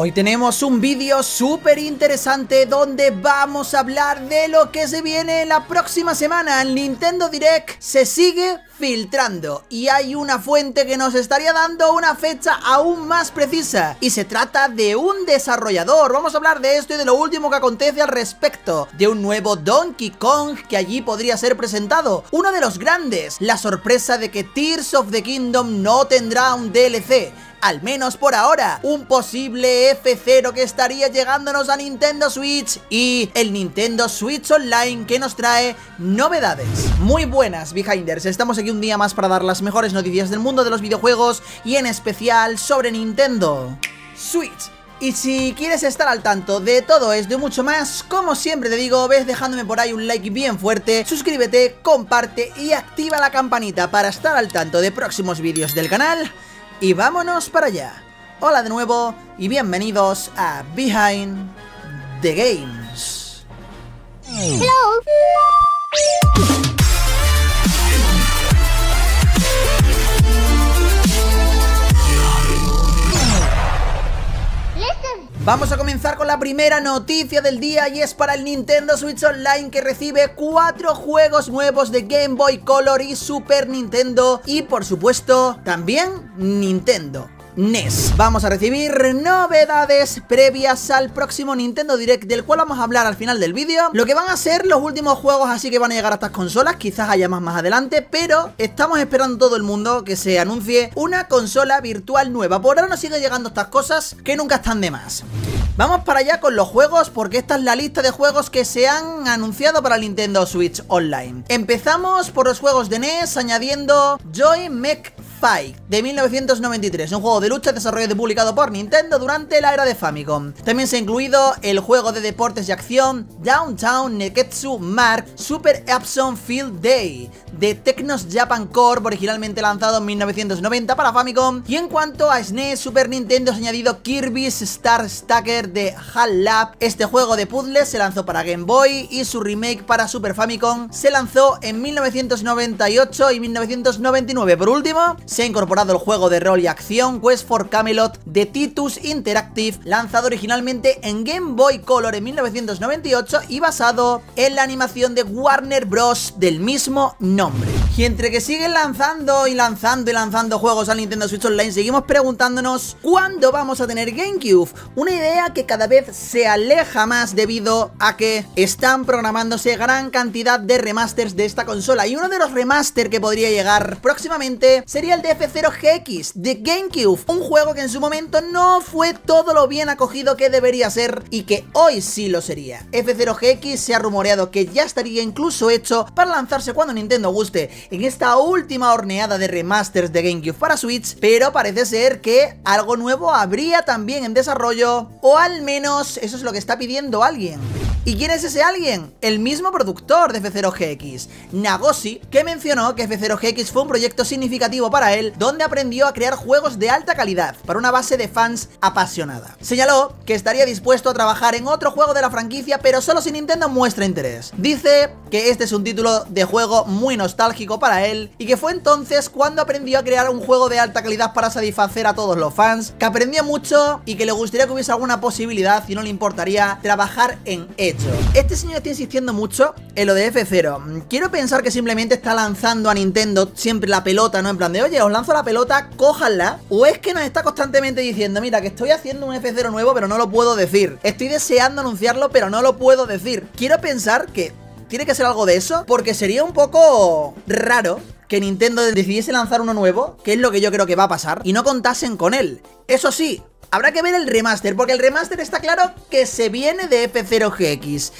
Hoy tenemos un vídeo súper interesante donde vamos a hablar de lo que se viene la próxima semana. El Nintendo Direct se sigue filtrando y hay una fuente que nos estaría dando una fecha aún más precisa y se trata de un desarrollador. Vamos a hablar de esto y de lo último que acontece al respecto, de un nuevo Donkey Kong que allí podría ser presentado, uno de los grandes, la sorpresa de que Tears of the Kingdom no tendrá un DLC al menos por ahora, un posible F0 que estaría llegándonos a Nintendo Switch y el Nintendo Switch Online que nos trae novedades. Muy buenas, Behinders, estamos aquí un día más para dar las mejores noticias del mundo de los videojuegos y en especial sobre Nintendo Switch. Y si quieres estar al tanto de todo esto y mucho más, como siempre te digo, ves dejándome por ahí un like bien fuerte, suscríbete, comparte y activa la campanita para estar al tanto de próximos vídeos del canal y vámonos para allá. Hola de nuevo y bienvenidos a Behind the Games. Vamos a comenzar con la primera noticia del día y es para el Nintendo Switch Online que recibe cuatro juegos nuevos de Game Boy Color y Super Nintendo y por supuesto también Nintendo. NES. Vamos a recibir novedades previas al próximo Nintendo Direct del cual vamos a hablar al final del vídeo. Lo que van a ser los últimos juegos así que van a llegar a estas consolas, quizás haya más más adelante, pero estamos esperando todo el mundo que se anuncie una consola virtual nueva. Por ahora nos siguen llegando estas cosas que nunca están de más. Vamos para allá con los juegos porque esta es la lista de juegos que se han anunciado para Nintendo Switch Online. Empezamos por los juegos de NES añadiendo Joy Mech Fight de 1993, un juego de lucha desarrollado y publicado por Nintendo durante la era de Famicom. También se ha incluido el juego de deportes y acción Downtown Neketsu Mark Super Epson Field Day de Technos Japan Corp, originalmente lanzado en 1990 para Famicom. Y en cuanto a SNES, Super Nintendo ha añadido Kirby's Star Stacker de HAL Lab. Este juego de puzzles se lanzó para Game Boy y su remake para Super Famicom se lanzó en 1998 y 1999. Por último, se ha incorporado el juego de rol y acción Quest for Camelot de Titus Interactive, lanzado originalmente en Game Boy Color en 1998 y basado en la animación de Warner Bros. del mismo nombre. Y entre que siguen lanzando y lanzando y lanzando juegos al Nintendo Switch Online, seguimos preguntándonos ¿cuándo vamos a tener GameCube? Una idea que cada vez se aleja más debido a que están programándose gran cantidad de remasters de esta consola. Y uno de los remasters que podría llegar próximamente sería el de F0GX de GameCube, un juego que en su momento no fue todo lo bien acogido que debería ser y que hoy sí lo sería. F0GX se ha rumoreado que ya estaría incluso hecho para lanzarse cuando Nintendo guste en esta última horneada de remasters de GameCube para Switch, pero parece ser que algo nuevo habría también en desarrollo, o al menos eso es lo que está pidiendo alguien. ¿Y quién es ese alguien? El mismo productor de F0GX, Nagoshi, que mencionó que F0GX fue un proyecto significativo para él, donde aprendió a crear juegos de alta calidad para una base de fans apasionada. Señaló que estaría dispuesto a trabajar en otro juego de la franquicia, pero solo si Nintendo muestra interés. Dice que este es un título de juego muy nostálgico para él y que fue entonces cuando aprendió a crear un juego de alta calidad para satisfacer a todos los fans, que aprendió mucho y que le gustaría que hubiese alguna posibilidad y no le importaría trabajar en Este señor está insistiendo mucho en lo de F0. Quiero pensar que simplemente está lanzando a Nintendo siempre la pelota, ¿no? En plan de, oye, os lanzo la pelota, cójanla. O es que nos está constantemente diciendo, mira, que estoy haciendo un F0 nuevo, pero no lo puedo decir. Estoy deseando anunciarlo, pero no lo puedo decir. Quiero pensar que tiene que ser algo de eso, porque sería un poco raro que Nintendo decidiese lanzar uno nuevo, que es lo que yo creo que va a pasar, y no contasen con él. Eso sí, Habrá que ver el remaster, porque el remaster está claro que se viene de F0GX.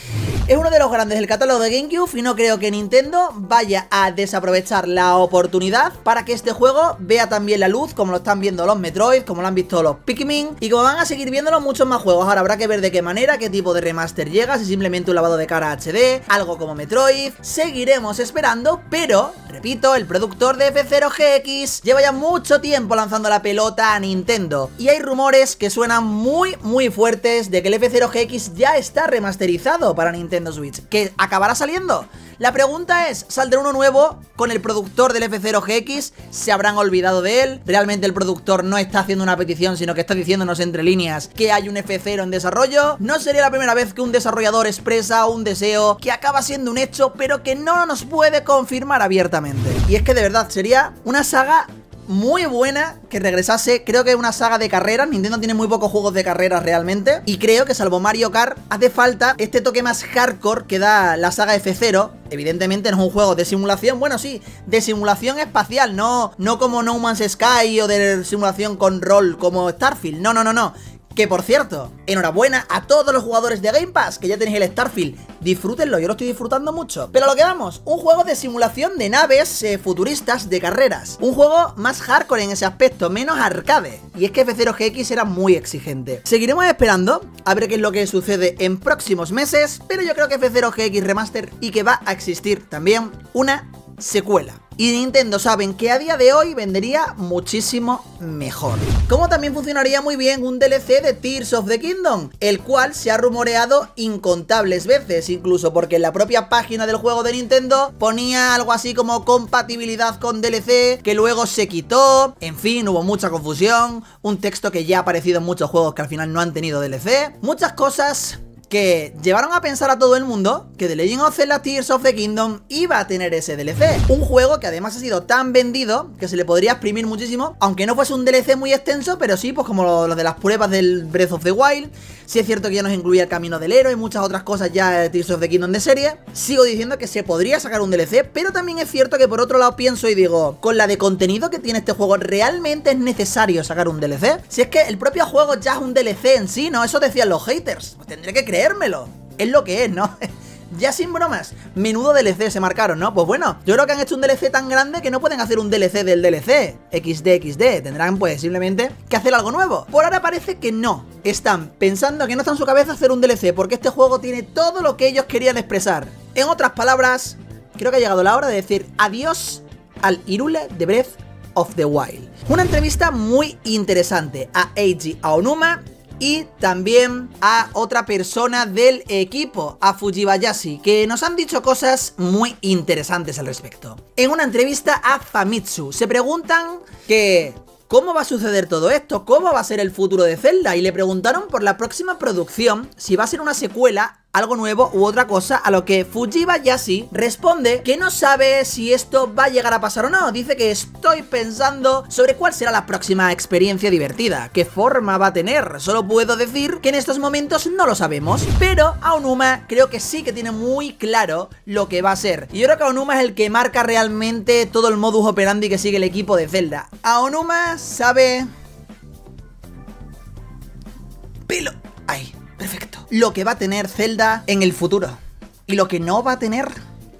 Es uno de los grandes del catálogo de GameCube y no creo que Nintendo vaya a desaprovechar la oportunidad para que este juego vea también la luz, como lo están viendo los Metroid, como lo han visto los Pikmin y como van a seguir viéndolo muchos más juegos. Ahora habrá que ver de qué manera, qué tipo de remaster llega, si simplemente un lavado de cara HD, algo como Metroid. Seguiremos esperando, pero, repito, el productor de F0GX lleva ya mucho tiempo lanzando la pelota a Nintendo Y hay rumores que suenan muy, muy fuertes de que el F0GX ya está remasterizado para Nintendo Switch. ¿Que acabará saliendo? La pregunta es, ¿saldrá uno nuevo con el productor del F0GX? ¿Se habrán olvidado de él? ¿Realmente el productor no está haciendo una petición, sino que está diciéndonos entre líneas que hay un F0 en desarrollo? No sería la primera vez que un desarrollador expresa un deseo que acaba siendo un hecho, pero que no nos puede confirmar abiertamente. Y es que de verdad sería una saga muy buena que regresase. Creo que es una saga de carreras. Nintendo tiene muy pocos juegos de carreras realmente. Y creo que salvo Mario Kart, hace falta este toque más hardcore que da la saga F0. Evidentemente no es un juego de simulación. Bueno, sí, de simulación espacial. No, no como No Man's Sky o de simulación con rol como Starfield. No, no, no, no. Que por cierto, enhorabuena a todos los jugadores de Game Pass, que ya tenéis el Starfield. Disfrútenlo, yo lo estoy disfrutando mucho. Pero lo que vamos, un juego de simulación de naves eh, futuristas de carreras. Un juego más hardcore en ese aspecto, menos arcade. Y es que F0GX era muy exigente. Seguiremos esperando a ver qué es lo que sucede en próximos meses, pero yo creo que F0GX Remaster y que va a existir también una secuela. Y Nintendo saben que a día de hoy vendería muchísimo mejor. Como también funcionaría muy bien un DLC de Tears of the Kingdom, el cual se ha rumoreado incontables veces, incluso porque en la propia página del juego de Nintendo ponía algo así como compatibilidad con DLC, que luego se quitó, en fin, hubo mucha confusión, un texto que ya ha aparecido en muchos juegos que al final no han tenido DLC, muchas cosas que llevaron a pensar a todo el mundo que The Legend of Zelda Tears of the Kingdom iba a tener ese DLC. Un juego que además ha sido tan vendido que se le podría exprimir muchísimo, aunque no fuese un DLC muy extenso, pero sí, pues como lo, de las pruebas del Breath of the Wild. Sí es cierto que ya nos incluía el camino del héroe y muchas otras cosas ya de Tears of the Kingdom de serie. Sigo diciendo que se podría sacar un DLC, pero también es cierto que por otro lado pienso y digo, con la de contenido que tiene este juego, ¿realmente es necesario sacar un DLC? Si es que el propio juego ya es un DLC en sí, ¿no? Eso decían los haters. Pues tendré que creer creérmelo. Es lo que es, ¿no? ya sin bromas, menudo DLC se marcaron, ¿no? Pues bueno, yo creo que han hecho un DLC tan grande que no pueden hacer un DLC del DLC. XD, XD. Tendrán pues simplemente que hacer algo nuevo. Por ahora parece que no. Están pensando que no está en su cabeza hacer un DLC porque este juego tiene todo lo que ellos querían expresar. En otras palabras, creo que ha llegado la hora de decir adiós al Irule de Breath of the Wild. Una entrevista muy interesante a Eiji Aonuma y también a otra persona del equipo, a Fujibayashi, que nos han dicho cosas muy interesantes al respecto. En una entrevista a Famitsu se preguntan que ¿Cómo va a suceder todo esto? ¿Cómo va a ser el futuro de Zelda? Y le preguntaron por la próxima producción si va a ser una secuela algo nuevo u otra cosa, a lo que Fujiba Yashi responde que no sabe si esto va a llegar a pasar o no. Dice que estoy pensando sobre cuál será la próxima experiencia divertida, qué forma va a tener. Solo puedo decir que en estos momentos no lo sabemos, pero Aonuma creo que sí que tiene muy claro lo que va a ser. Y yo creo que Aonuma es el que marca realmente todo el modus operandi que sigue el equipo de Zelda. Aonuma sabe... Pelo... Lo que va a tener Zelda en el futuro. Y lo que no va a tener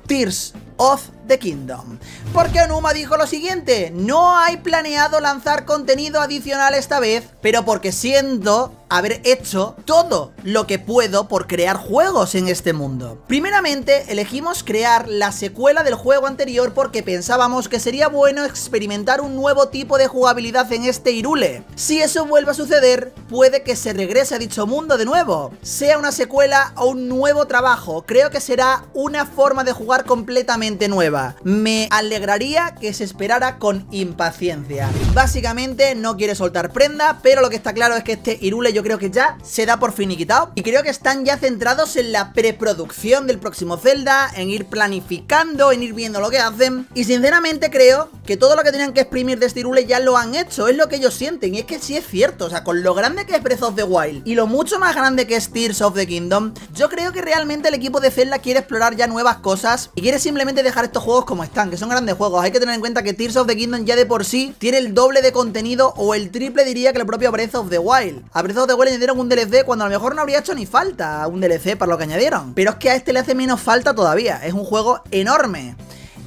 Tears of the Kingdom. Porque Onuma dijo lo siguiente, no hay planeado lanzar contenido adicional esta vez, pero porque siento haber hecho todo lo que puedo por crear juegos en este mundo. Primeramente, elegimos crear la secuela del juego anterior porque pensábamos que sería bueno experimentar un nuevo tipo de jugabilidad en este Irule. Si eso vuelve a suceder, puede que se regrese a dicho mundo de nuevo. Sea una secuela o un nuevo trabajo, creo que será una forma de jugar completamente nueva. Me alegraría que se esperara con impaciencia. Básicamente no quiere soltar prenda, pero lo que está claro es que este Irule yo creo que ya se da por finiquitado. Y creo que están ya centrados en la preproducción del próximo Zelda, en ir planificando, en ir viendo lo que hacen. Y sinceramente creo que todo lo que tenían que exprimir de este Irule ya lo han hecho, es lo que ellos sienten. Y es que sí es cierto, o sea, con lo grande que es Breath of the Wild y lo mucho más grande que es Tears of the Kingdom, yo creo que realmente el equipo de Zelda quiere explorar ya nuevas cosas y quiere simplemente dejar estos juegos como están, que son grandes juegos. Hay que tener en cuenta que Tears of the Kingdom ya de por sí tiene el doble de contenido o el triple diría que el propio Breath of the Wild. A Breath of the Wild añadieron un DLC cuando a lo mejor no habría hecho ni falta un DLC para lo que añadieron. Pero es que a este le hace menos falta todavía. Es un juego enorme.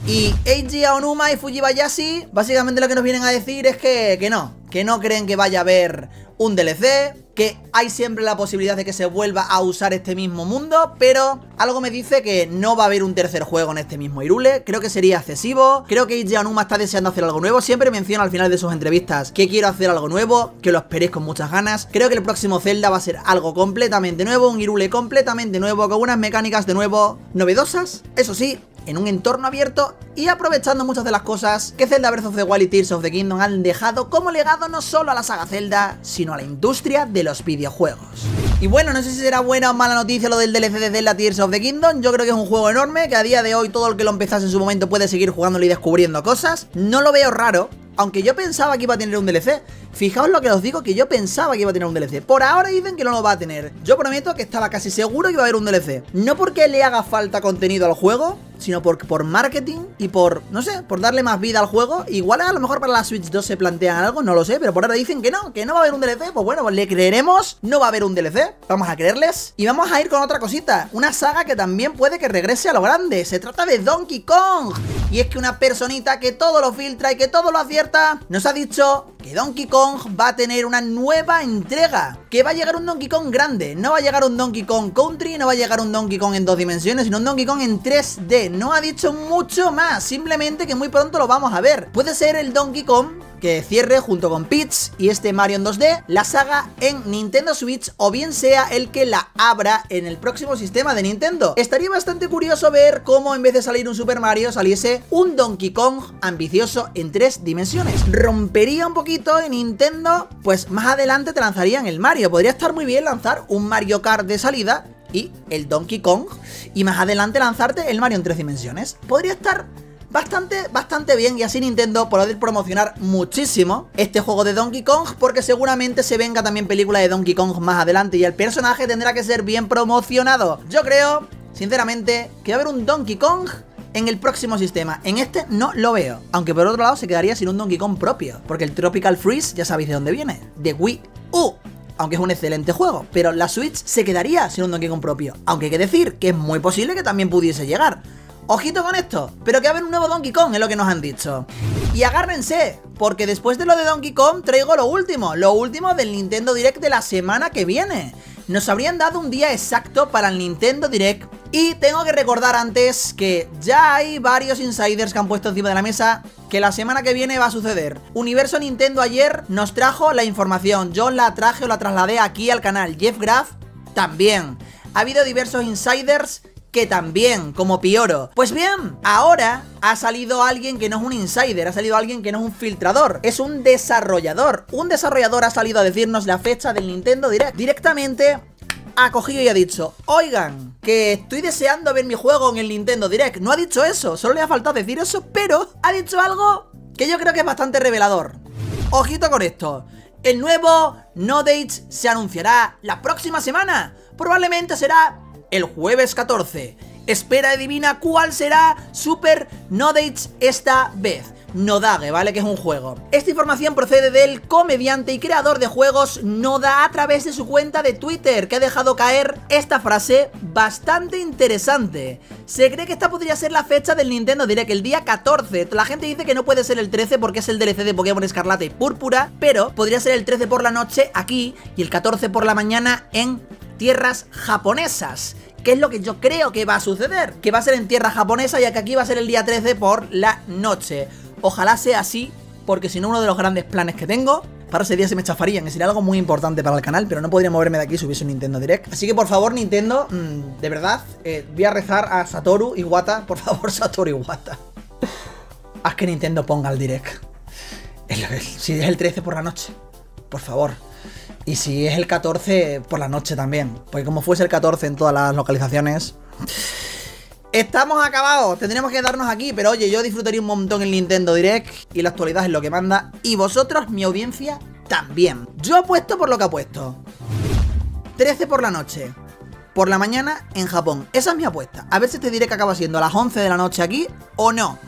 Y Eiji Aonuma y Fujibayashi básicamente lo que nos vienen a decir es que, que no, que no creen que vaya a haber un DLC, que hay siempre la posibilidad de que se vuelva a usar este mismo mundo, pero algo me dice que no va a haber un tercer juego en este mismo Irule, creo que sería excesivo, creo que Iji Anuma está deseando hacer algo nuevo, siempre menciona al final de sus entrevistas que quiero hacer algo nuevo, que lo esperéis con muchas ganas, creo que el próximo Zelda va a ser algo completamente nuevo, un Irule completamente nuevo, con unas mecánicas de nuevo novedosas, eso sí, en un entorno abierto y aprovechando muchas de las cosas que Zelda Breath of the Wild y Tears of the Kingdom han dejado como legado no solo a la saga Zelda, sino a la industria de los videojuegos. Y bueno, no sé si será buena o mala noticia lo del DLC de Zelda Tears of the Kingdom, yo creo que es un juego enorme, que a día de hoy todo el que lo empezase en su momento puede seguir jugándolo y descubriendo cosas, no lo veo raro, aunque yo pensaba que iba a tener un DLC. Fijaos lo que os digo, que yo pensaba que iba a tener un DLC. Por ahora dicen que no lo va a tener. Yo prometo que estaba casi seguro que iba a haber un DLC. No porque le haga falta contenido al juego, sino por, por marketing y por, no sé, por darle más vida al juego. Igual a lo mejor para la Switch 2 se plantean algo, no lo sé, pero por ahora dicen que no, que no va a haber un DLC. Pues bueno, le creeremos, no va a haber un DLC, vamos a creerles. Y vamos a ir con otra cosita, una saga que también puede que regrese a lo grande. Se trata de Donkey Kong. Y es que una personita que todo lo filtra y que todo lo acierta, nos ha dicho que Donkey Kong va a tener una nueva entrega. Que va a llegar un Donkey Kong grande. No va a llegar un Donkey Kong Country, no va a llegar un Donkey Kong en dos dimensiones, sino un Donkey Kong en 3D. No ha dicho mucho más, simplemente que muy pronto lo vamos a ver. Puede ser el Donkey Kong que cierre junto con Peach y este Mario en 2D la saga en Nintendo Switch o bien sea el que la abra en el próximo sistema de Nintendo. Estaría bastante curioso ver cómo en vez de salir un Super Mario saliese un Donkey Kong ambicioso en tres dimensiones. Rompería un poquito en Nintendo, pues más adelante te lanzarían el Mario. Podría estar muy bien lanzar un Mario Kart de salida y el Donkey Kong y más adelante lanzarte el Mario en tres dimensiones. Podría estar bastante, bastante bien y así Nintendo poder promocionar muchísimo este juego de Donkey Kong porque seguramente se venga también película de Donkey Kong más adelante y el personaje tendrá que ser bien promocionado. Yo creo, sinceramente, que va a haber un Donkey Kong en el próximo sistema. En este no lo veo. Aunque por otro lado se quedaría sin un Donkey Kong propio. Porque el Tropical Freeze ya sabéis de dónde viene. De Wii U aunque es un excelente juego, pero la Switch se quedaría sin un Donkey Kong propio, aunque hay que decir que es muy posible que también pudiese llegar. Ojito con esto, pero que va a haber un nuevo Donkey Kong, es lo que nos han dicho. Y agárrense, porque después de lo de Donkey Kong traigo lo último, lo último del Nintendo Direct de la semana que viene. Nos habrían dado un día exacto para el Nintendo Direct y tengo que recordar antes que ya hay varios insiders que han puesto encima de la mesa que la semana que viene va a suceder. Universo Nintendo ayer nos trajo la información, yo la traje o la trasladé aquí al canal. Jeff Graff también. Ha habido diversos insiders que también, como Pioro. Pues bien, ahora ha salido alguien que no es un insider, ha salido alguien que no es un filtrador, es un desarrollador. Un desarrollador ha salido a decirnos la fecha del Nintendo Direct. Directamente ha cogido y ha dicho, oigan, que estoy deseando ver mi juego en el Nintendo Direct. No ha dicho eso, solo le ha faltado decir eso, pero ha dicho algo que yo creo que es bastante revelador. Ojito con esto. El nuevo No Dates se anunciará la próxima semana. Probablemente será el jueves 14. Espera adivina cuál será Super No Dates esta vez. Nodage, ¿vale? Que es un juego. Esta información procede del comediante y creador de juegos Noda a través de su cuenta de Twitter, que ha dejado caer esta frase bastante interesante. Se cree que esta podría ser la fecha del Nintendo Direct, el día 14. La gente dice que no puede ser el 13 porque es el DLC de Pokémon Escarlata y Púrpura, pero podría ser el 13 por la noche aquí y el 14 por la mañana en tierras japonesas. ¿Qué es lo que yo creo que va a suceder? Que va a ser en tierra japonesa ya que aquí va a ser el día 13 por la noche. Ojalá sea así, porque si no uno de los grandes planes que tengo para ese día se me chafarían, sería algo muy importante para el canal, pero no podría moverme de aquí si hubiese un Nintendo Direct. Así que por favor, Nintendo, mm, de verdad, eh, voy a rezar a Satoru Iwata, por favor, Satoru Iwata. Haz que Nintendo ponga el Direct. Si es el 13 por la noche, por favor. Y si es el 14 por la noche también. Porque como fuese el 14 en todas las localizaciones... Estamos acabados, tendríamos que darnos aquí, pero oye, yo disfrutaría un montón el Nintendo Direct y la actualidad es lo que manda. Y vosotros, mi audiencia, también. Yo apuesto por lo que apuesto. 13 por la noche. Por la mañana en Japón. Esa es mi apuesta. A ver si este direct acaba siendo a las 11 de la noche aquí o no.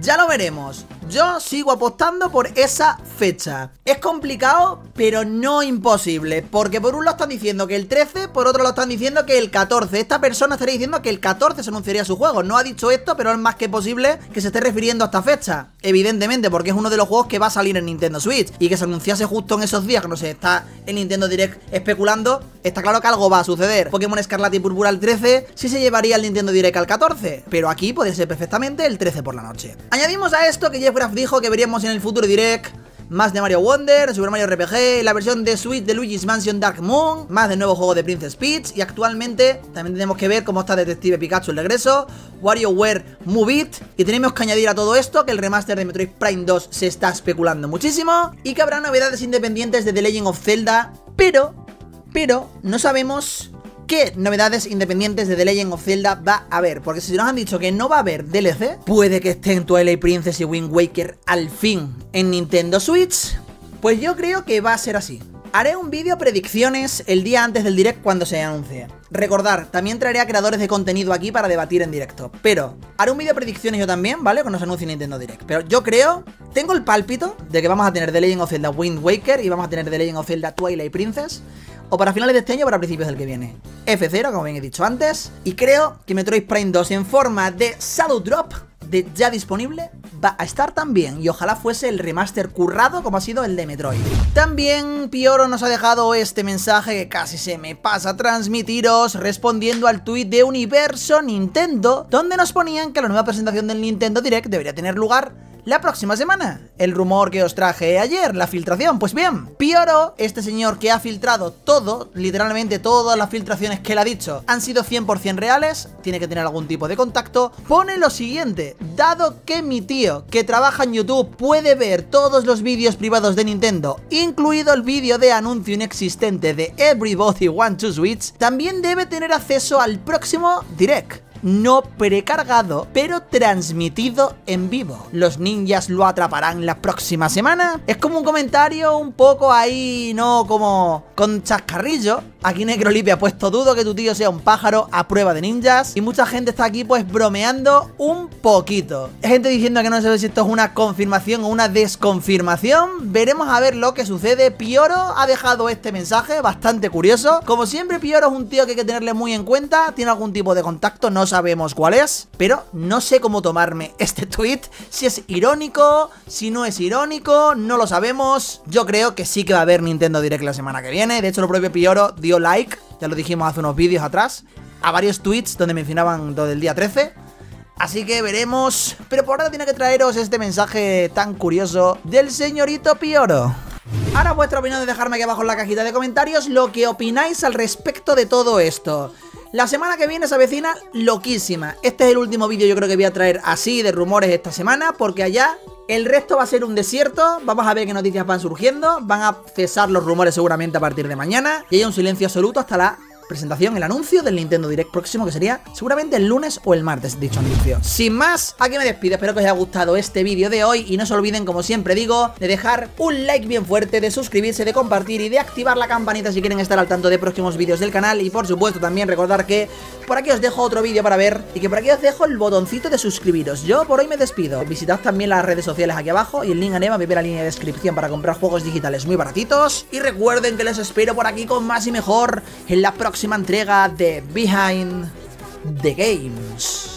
Ya lo veremos. Yo sigo apostando por esa fecha. Es complicado, pero no imposible. Porque por un lado están diciendo que el 13, por otro lado están diciendo que el 14. Esta persona estaría diciendo que el 14 se anunciaría su juego. No ha dicho esto, pero es más que posible que se esté refiriendo a esta fecha. Evidentemente, porque es uno de los juegos que va a salir en Nintendo Switch. Y que se anunciase justo en esos días, que no sé, está el Nintendo Direct especulando. Está claro que algo va a suceder. Pokémon Escarlata y Púrpura al 13, sí se llevaría el Nintendo Direct al 14. Pero aquí puede ser perfectamente el 13 por la noche. Añadimos a esto que Jeff Graff dijo que veríamos en el futuro Direct más de Mario Wonder, Super Mario RPG, la versión de Switch de Luigi's Mansion Dark Moon, más del nuevo juego de Princess Peach y actualmente también tenemos que ver cómo está Detective Pikachu el regreso, WarioWare Move It y tenemos que añadir a todo esto que el remaster de Metroid Prime 2 se está especulando muchísimo y que habrá novedades independientes de The Legend of Zelda, pero, pero no sabemos qué novedades independientes de The Legend of Zelda va a haber. Porque si nos han dicho que no va a haber DLC, puede que estén Twilight Princess y Wind Waker al fin en Nintendo Switch. Pues yo creo que va a ser así. Haré un vídeo predicciones el día antes del direct cuando se anuncie. Recordar, también traeré a creadores de contenido aquí para debatir en directo. Pero haré un vídeo predicciones yo también, ¿vale? Cuando se anuncie Nintendo Direct. Pero yo creo, tengo el pálpito de que vamos a tener The Legend of Zelda Wind Waker y vamos a tener The Legend of Zelda Twilight Princess o para finales de este año o para principios del que viene. F0, como bien he dicho antes, y creo que Metroid Prime 2 en forma de Shadow Drop, de ya disponible, va a estar también, y ojalá fuese el remaster currado como ha sido el de Metroid. También Pioro nos ha dejado este mensaje que casi se me pasa a transmitiros, respondiendo al tuit de Universo Nintendo, donde nos ponían que la nueva presentación del Nintendo Direct debería tener lugar la próxima semana. El rumor que os traje ayer, la filtración. Pues bien, Pioro, este señor que ha filtrado todo, literalmente todas las filtraciones que él ha dicho, han sido 100% reales, tiene que tener algún tipo de contacto, pone lo siguiente, dado que mi tío que trabaja en YouTube puede ver todos los vídeos privados de Nintendo, incluido el vídeo de anuncio inexistente de Everybody Want to Switch, también debe tener acceso al próximo Direct no precargado, pero transmitido en vivo. Los ninjas lo atraparán la próxima semana. Es como un comentario un poco ahí, no como con chascarrillo. Aquí Necrolipe ha puesto dudo que tu tío sea un pájaro a prueba de ninjas. Y mucha gente está aquí pues bromeando un poquito. Gente diciendo que no sé si esto es una confirmación o una desconfirmación. Veremos a ver lo que sucede. Pioro ha dejado este mensaje bastante curioso. Como siempre, Pioro es un tío que hay que tenerle muy en cuenta. Tiene algún tipo de contacto, no sabemos cuál es, pero no sé cómo tomarme este tweet, si es irónico, si no es irónico, no lo sabemos. Yo creo que sí que va a haber Nintendo Direct la semana que viene, de hecho el propio Pioro dio like, ya lo dijimos hace unos vídeos atrás, a varios tweets donde mencionaban lo del día 13. Así que veremos, pero por ahora tiene que traeros este mensaje tan curioso del señorito Pioro. Ahora vuestra opinión de dejarme aquí abajo en la cajita de comentarios lo que opináis al respecto de todo esto. La semana que viene se avecina loquísima. Este es el último vídeo yo creo que voy a traer así de rumores esta semana, porque allá el resto va a ser un desierto, vamos a ver qué noticias van surgiendo, van a cesar los rumores seguramente a partir de mañana, y hay un silencio absoluto hasta la presentación, el anuncio del Nintendo Direct próximo, que sería seguramente el lunes o el martes, dicho anuncio. Sin más, aquí me despido, espero que os haya gustado este vídeo de hoy y no se olviden, como siempre digo, de dejar un like bien fuerte, de suscribirse, de compartir y de activar la campanita si quieren estar al tanto de próximos vídeos del canal y por supuesto también recordar que por aquí os dejo otro vídeo para ver y que por aquí os dejo el botoncito de suscribiros. Yo por hoy me despido. Visitad también las redes sociales aquí abajo y el link a Neva me la línea de descripción para comprar juegos digitales muy baratitos. Y recuerden que les espero por aquí con más y mejor en la próxima entrega de Behind the Games.